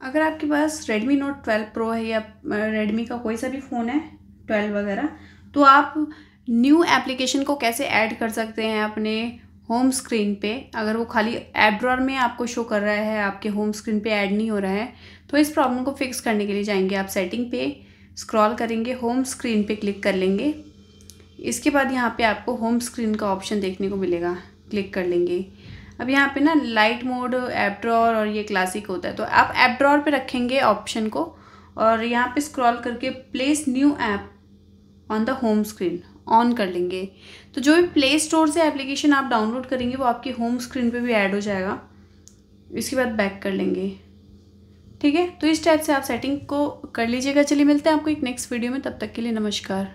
अगर आपके पास रेडमी नोट ट्वेल्व प्रो है या रेडमी का कोई सा भी फ़ोन है ट्वेल्व वगैरह तो आप न्यू एप्लीकेशन को कैसे ऐड कर सकते हैं अपने होम स्क्रीन पे? अगर वो खाली ऐप ड्रॉर में आपको शो कर रहा है, आपके होम स्क्रीन पे ऐड नहीं हो रहा है तो इस प्रॉब्लम को फिक्स करने के लिए जाएँगे आप सेटिंग पे स्क्रॉल करेंगे होम स्क्रीन पे क्लिक कर लेंगे। इसके बाद यहाँ पे आपको होम स्क्रीन का ऑप्शन देखने को मिलेगा क्लिक कर लेंगे। अब यहाँ पे ना लाइट मोड ऐप ड्रॉर और ये क्लासिक होता है। तो आप ऐप ड्रॉर पे रखेंगे ऑप्शन को और यहाँ पे स्क्रॉल करके place new app on the home screen on कर लेंगे। तो जो भी प्ले स्टोर से एप्लीकेशन आप डाउनलोड करेंगे, वो आपकी होम स्क्रीन पे भी ऐड हो जाएगा। इसके बाद बैक कर लेंगे। ठीक है? तो इस टाइप से आप सेटिंग को कर लीजिएगा। चलिए मिलते हैं आपको एक नेक्स्ट वीडियो में। तब तक के लिए नमस्कार।